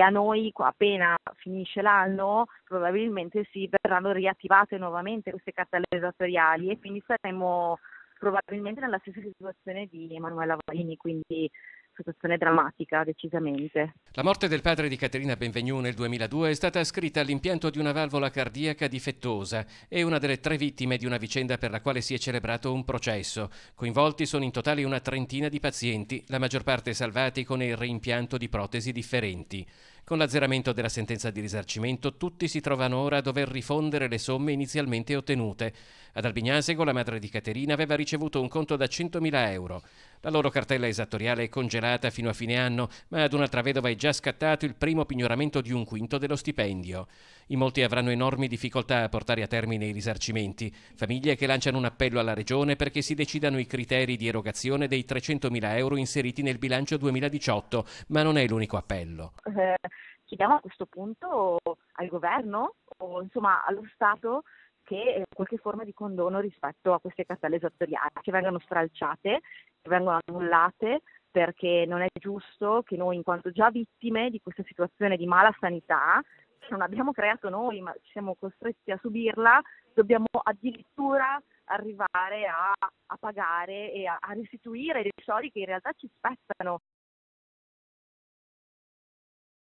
a noi appena finisce l'anno probabilmente sì, verranno riattivate nuovamente queste cartelle esattoriali e quindi saremo probabilmente nella stessa situazione di Emanuela Varini, quindi situazione drammatica decisamente. La morte del padre di Caterina Benvenu nel 2002 è stata ascritta all'impianto di una valvola cardiaca difettosa e una delle tre vittime di una vicenda per la quale si è celebrato un processo. Coinvolti sono in totale una trentina di pazienti, la maggior parte salvati con il reimpianto di protesi differenti. Con l'azzeramento della sentenza di risarcimento tutti si trovano ora a dover rifondere le somme inizialmente ottenute. Ad Albignasego la madre di Caterina aveva ricevuto un conto da 100.000 euro. La loro cartella esattoriale è congelata fino a fine anno, ma ad un'altra vedova è già scattato il primo pignoramento di un quinto dello stipendio. In molti avranno enormi difficoltà a portare a termine i risarcimenti. Famiglie che lanciano un appello alla Regione perché si decidano i criteri di erogazione dei 300.000 euro inseriti nel bilancio 2018, ma non è l'unico appello. Eh, chiediamo a questo punto al governo o insomma allo Stato che qualche forma di condono rispetto a queste cartelle esattoriali, che vengano stralciate, che vengano annullate, perché non è giusto che noi, in quanto già vittime di questa situazione di mala sanità, che non abbiamo creato noi, ma siamo costretti a subirla, dobbiamo addirittura arrivare a, a pagare e a, a restituire dei soldi che in realtà ci spettano.